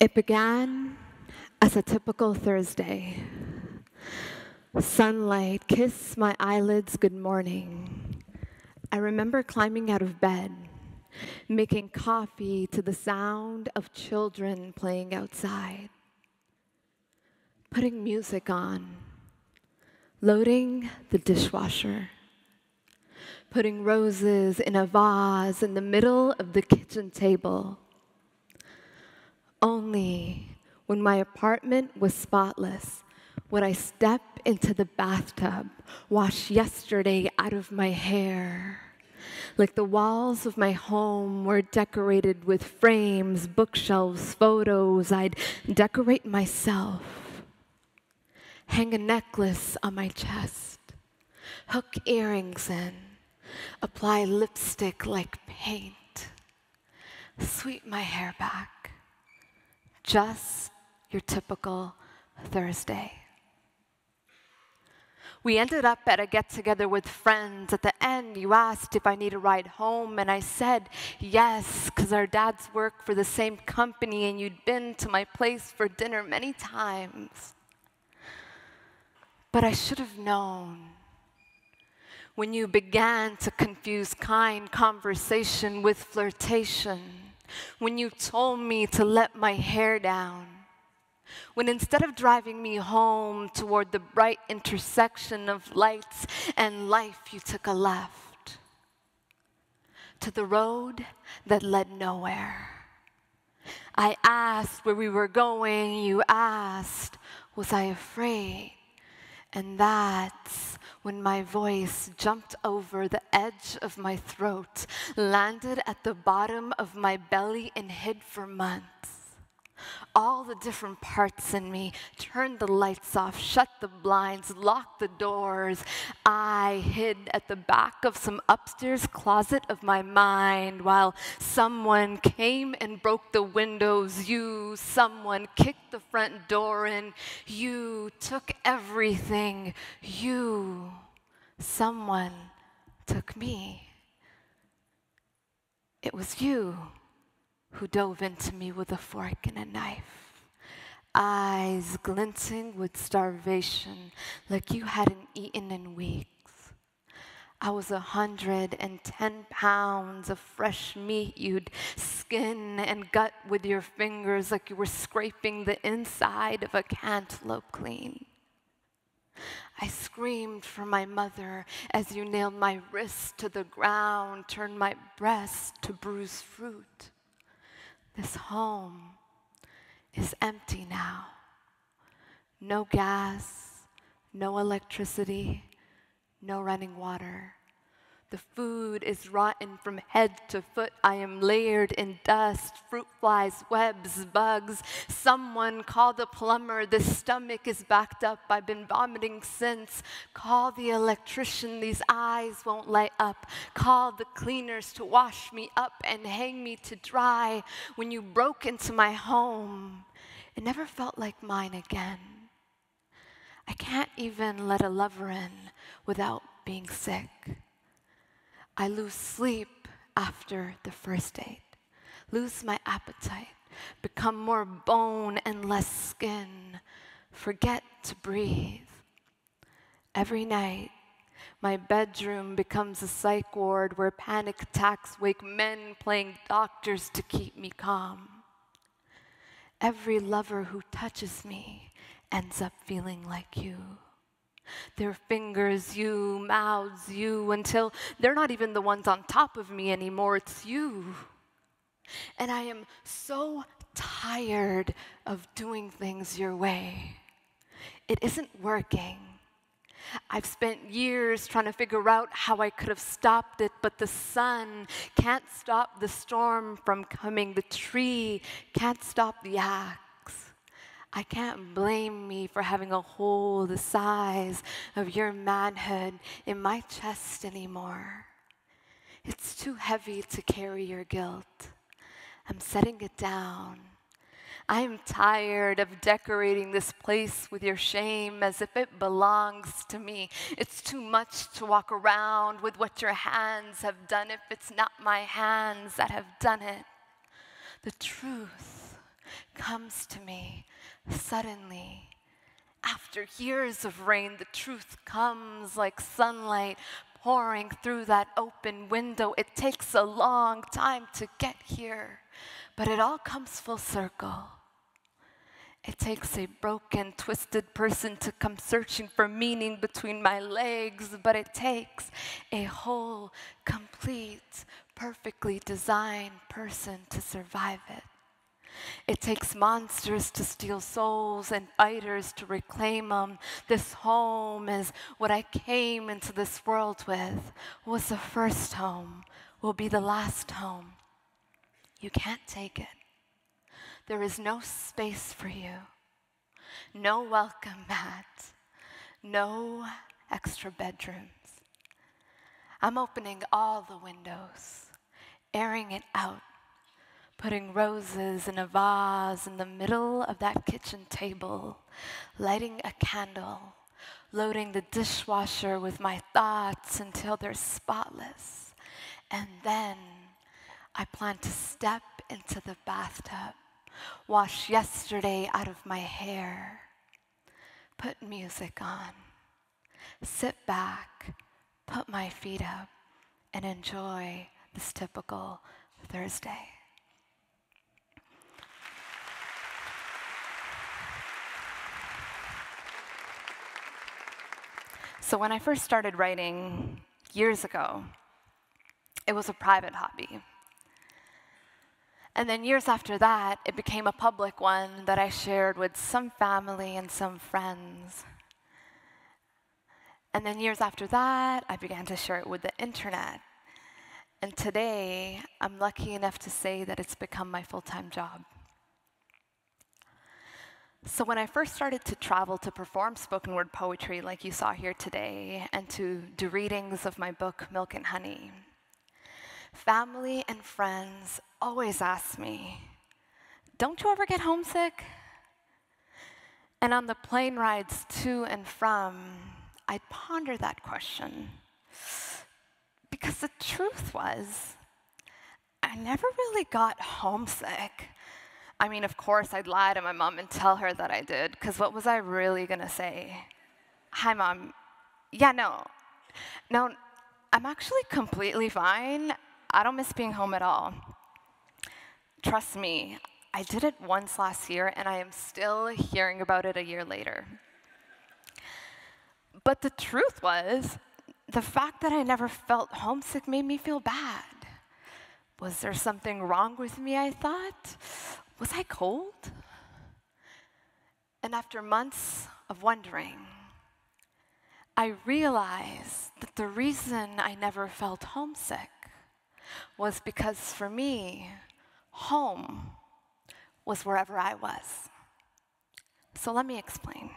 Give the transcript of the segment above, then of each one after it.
It began as a typical Thursday. Sunlight kissed my eyelids good morning. I remember climbing out of bed, making coffee to the sound of children playing outside, putting music on, loading the dishwasher, putting roses in a vase in the middle of the kitchen table. Only when my apartment was spotless would I step into the bathtub, wash yesterday out of my hair. Like the walls of my home were decorated with frames, bookshelves, photos, I'd decorate myself. Hang a necklace on my chest, hook earrings in, apply lipstick like paint, sweep my hair back. Just your typical Thursday. We ended up at a get together with friends. At the end, you asked if I need a ride home, and I said yes, because our dads work for the same company, and you'd been to my place for dinner many times. But I should have known when you began to confuse kind conversation with flirtation, when you told me to let my hair down when instead of driving me home toward the bright intersection of lights and life, you took a left to the road that led nowhere. I asked where we were going, you asked, was I afraid? And that's when my voice jumped over the edge of my throat, landed at the bottom of my belly, and hid for months all the different parts in me, turned the lights off, shut the blinds, locked the doors. I hid at the back of some upstairs closet of my mind while someone came and broke the windows. You, someone kicked the front door in. You took everything. You, someone took me. It was you who dove into me with a fork and a knife, eyes glinting with starvation like you hadn't eaten in weeks. I was a hundred and ten pounds of fresh meat you'd skin and gut with your fingers like you were scraping the inside of a cantaloupe clean. I screamed for my mother as you nailed my wrist to the ground, turned my breast to bruised fruit. This home is empty now. No gas, no electricity, no running water. The food is rotten from head to foot. I am layered in dust, fruit flies, webs, bugs. Someone call the plumber. The stomach is backed up. I've been vomiting since. Call the electrician. These eyes won't light up. Call the cleaners to wash me up and hang me to dry. When you broke into my home, it never felt like mine again. I can't even let a lover in without being sick. I lose sleep after the first date, lose my appetite, become more bone and less skin, forget to breathe. Every night, my bedroom becomes a psych ward where panic attacks wake men playing doctors to keep me calm. Every lover who touches me ends up feeling like you. Their fingers, you, mouths, you, until they're not even the ones on top of me anymore. It's you. And I am so tired of doing things your way. It isn't working. I've spent years trying to figure out how I could have stopped it, but the sun can't stop the storm from coming. The tree can't stop the axe. I can't blame me for having a hole the size of your manhood in my chest anymore. It's too heavy to carry your guilt. I'm setting it down. I am tired of decorating this place with your shame as if it belongs to me. It's too much to walk around with what your hands have done if it's not my hands that have done it. The truth comes to me suddenly. After years of rain, the truth comes like sunlight pouring through that open window. It takes a long time to get here, but it all comes full circle. It takes a broken, twisted person to come searching for meaning between my legs, but it takes a whole, complete, perfectly designed person to survive it. It takes monsters to steal souls and fighters to reclaim them. This home is what I came into this world with, was the first home, will be the last home. You can't take it. There is no space for you, no welcome mat, no extra bedrooms. I'm opening all the windows, airing it out, putting roses in a vase in the middle of that kitchen table, lighting a candle, loading the dishwasher with my thoughts until they're spotless. And then I plan to step into the bathtub wash yesterday out of my hair, put music on, sit back, put my feet up, and enjoy this typical Thursday. So, when I first started writing years ago, it was a private hobby. And then years after that, it became a public one that I shared with some family and some friends. And then years after that, I began to share it with the internet. And today, I'm lucky enough to say that it's become my full time job. So, when I first started to travel to perform spoken word poetry, like you saw here today, and to do readings of my book, Milk and Honey, family and friends always ask me, Don't you ever get homesick? And on the plane rides to and from, I'd ponder that question. Because the truth was, I never really got homesick. I mean, of course, I'd lie to my mom and tell her that I did, because what was I really gonna say? Hi, mom. Yeah, no. No, I'm actually completely fine. I don't miss being home at all. Trust me, I did it once last year and I am still hearing about it a year later. But the truth was, the fact that I never felt homesick made me feel bad. Was there something wrong with me, I thought? Was I cold? And after months of wondering, I realized that the reason I never felt homesick was because for me, home was wherever I was. So let me explain.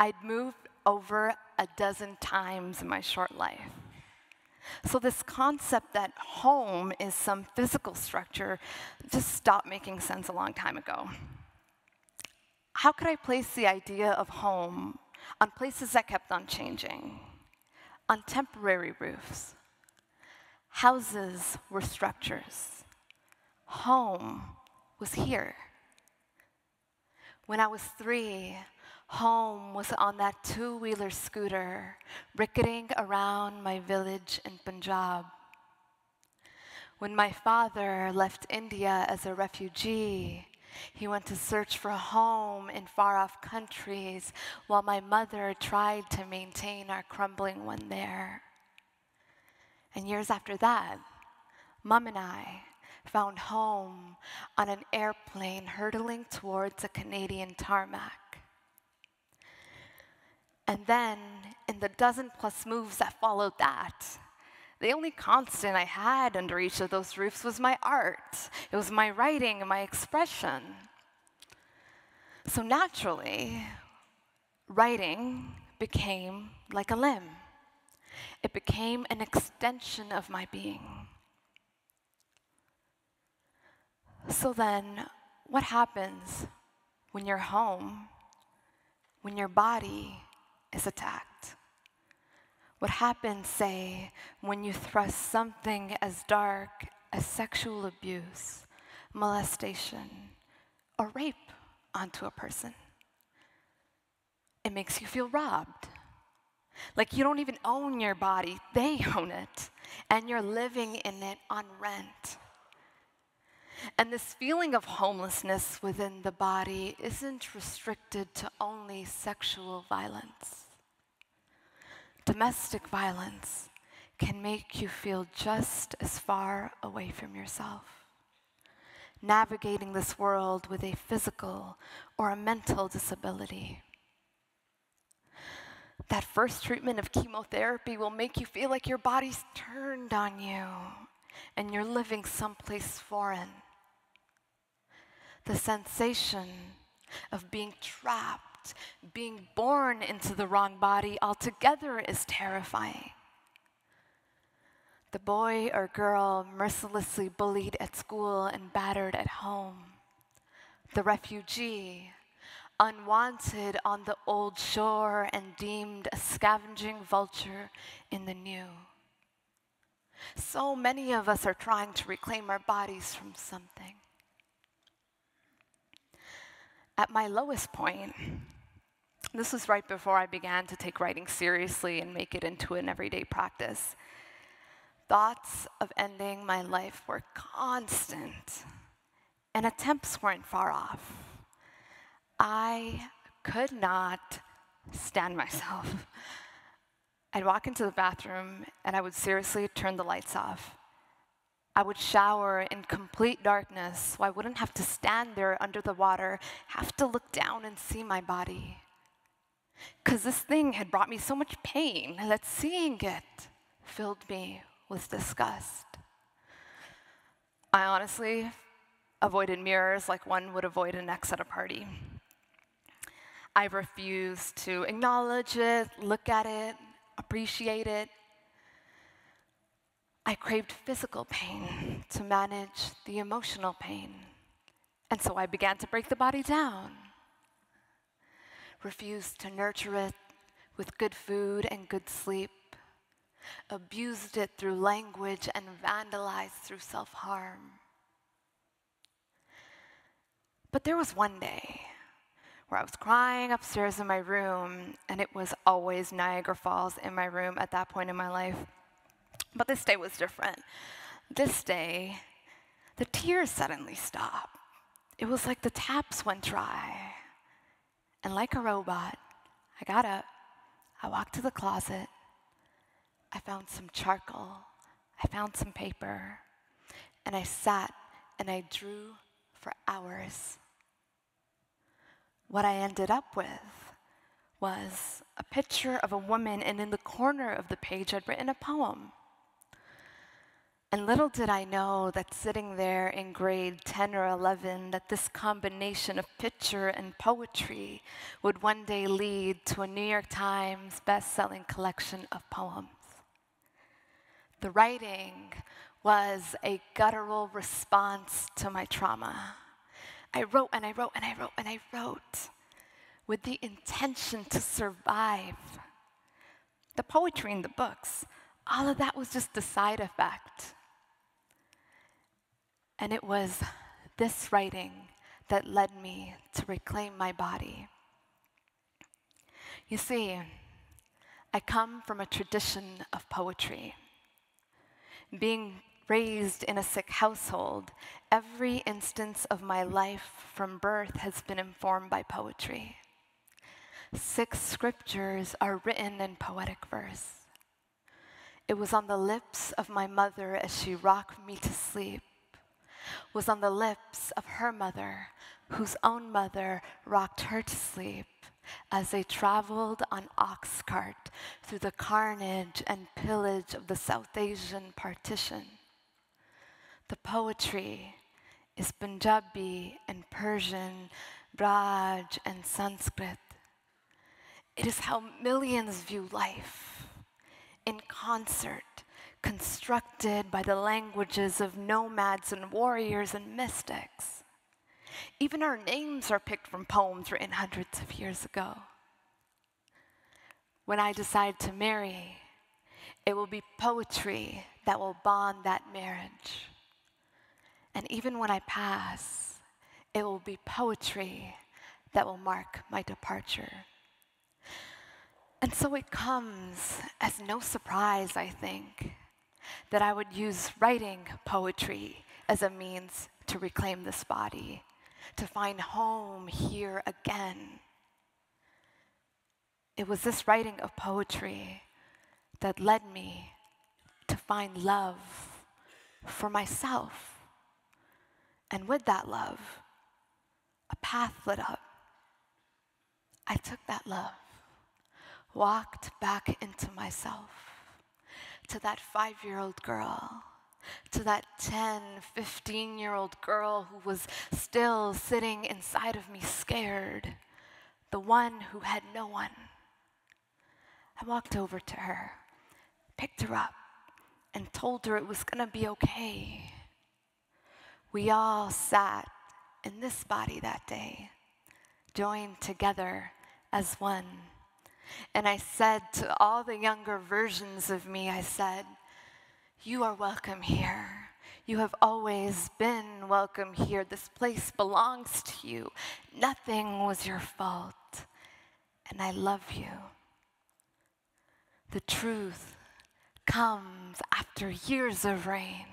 I'd moved over a dozen times in my short life. So, this concept that home is some physical structure just stopped making sense a long time ago. How could I place the idea of home on places that kept on changing? On temporary roofs, Houses were structures. Home was here. When I was three, home was on that two wheeler scooter, ricketing around my village in Punjab. When my father left India as a refugee, he went to search for a home in far off countries while my mother tried to maintain our crumbling one there. And years after that, mom and I found home on an airplane hurtling towards a Canadian tarmac. And then, in the dozen plus moves that followed that, the only constant I had under each of those roofs was my art. It was my writing and my expression. So naturally, writing became like a limb. It became an extension of my being. So then, what happens when you're home, when your body is attacked? What happens, say, when you thrust something as dark as sexual abuse, molestation, or rape onto a person. It makes you feel robbed. Like you don't even own your body, they own it, and you're living in it on rent. And this feeling of homelessness within the body isn't restricted to only sexual violence. Domestic violence can make you feel just as far away from yourself. Navigating this world with a physical or a mental disability. That first treatment of chemotherapy will make you feel like your body's turned on you and you're living someplace foreign the sensation of being trapped, being born into the wrong body altogether is terrifying. The boy or girl mercilessly bullied at school and battered at home. The refugee, unwanted on the old shore and deemed a scavenging vulture in the new. So many of us are trying to reclaim our bodies from something at my lowest point, this was right before I began to take writing seriously and make it into an everyday practice. Thoughts of ending my life were constant, and attempts weren't far off. I could not stand myself. I'd walk into the bathroom and I would seriously turn the lights off. I would shower in complete darkness so I wouldn't have to stand there under the water, have to look down and see my body. Because this thing had brought me so much pain that seeing it filled me with disgust. I honestly avoided mirrors like one would avoid an ex at a party. I refused to acknowledge it, look at it, appreciate it, I craved physical pain to manage the emotional pain. And so I began to break the body down, refused to nurture it with good food and good sleep, abused it through language and vandalized through self harm. But there was one day where I was crying upstairs in my room, and it was always Niagara Falls in my room at that point in my life. But this day was different. This day, the tears suddenly stopped. It was like the taps went dry. And like a robot, I got up, I walked to the closet, I found some charcoal, I found some paper, and I sat and I drew for hours. What I ended up with was a picture of a woman, and in the corner of the page, I'd written a poem. And little did I know that sitting there in grade 10 or 11, that this combination of picture and poetry would one day lead to a New York Times best-selling collection of poems. The writing was a guttural response to my trauma. I wrote and I wrote and I wrote and I wrote with the intention to survive. The poetry in the books, all of that was just a side effect. And it was this writing that led me to reclaim my body. You see, I come from a tradition of poetry. Being raised in a Sikh household, every instance of my life from birth has been informed by poetry. Sikh scriptures are written in poetic verse. It was on the lips of my mother as she rocked me to sleep was on the lips of her mother, whose own mother rocked her to sleep as they traveled on ox cart through the carnage and pillage of the South Asian partition. The poetry is Punjabi and Persian, Braj and Sanskrit. It is how millions view life in concert constructed by the languages of nomads and warriors and mystics. Even our names are picked from poems written hundreds of years ago. When I decide to marry, it will be poetry that will bond that marriage. And even when I pass, it will be poetry that will mark my departure. And so it comes as no surprise, I think, that I would use writing poetry as a means to reclaim this body, to find home here again. It was this writing of poetry that led me to find love for myself. And with that love, a path lit up. I took that love, walked back into myself, to that five year old girl, to that 10, 15 year old girl who was still sitting inside of me scared, the one who had no one. I walked over to her, picked her up, and told her it was going to be okay. We all sat in this body that day, joined together as one. And I said to all the younger versions of me, I said, You are welcome here. You have always been welcome here. This place belongs to you. Nothing was your fault. And I love you. The truth comes after years of rain.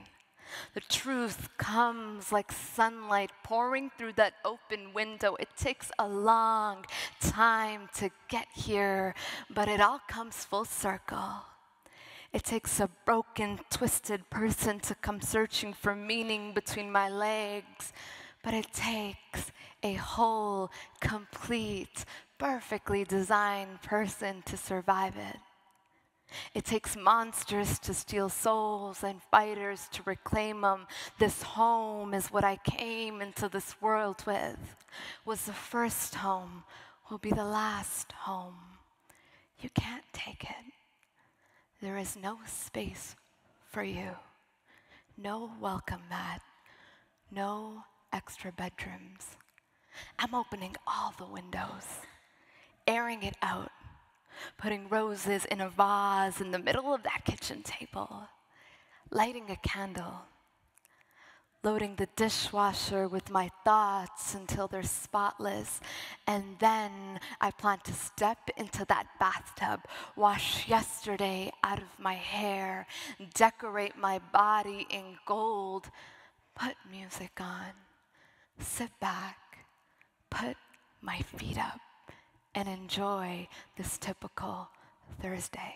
The truth comes like sunlight pouring through that open window. It takes a long time to get here, but it all comes full circle. It takes a broken, twisted person to come searching for meaning between my legs, but it takes a whole, complete, perfectly designed person to survive it. It takes monsters to steal souls and fighters to reclaim them. This home is what I came into this world with. Was the first home, will be the last home. You can't take it. There is no space for you. No welcome mat. No extra bedrooms. I'm opening all the windows, airing it out putting roses in a vase in the middle of that kitchen table, lighting a candle, loading the dishwasher with my thoughts until they're spotless. And then I plan to step into that bathtub, wash yesterday out of my hair, decorate my body in gold, put music on, sit back, put my feet up and enjoy this typical Thursday.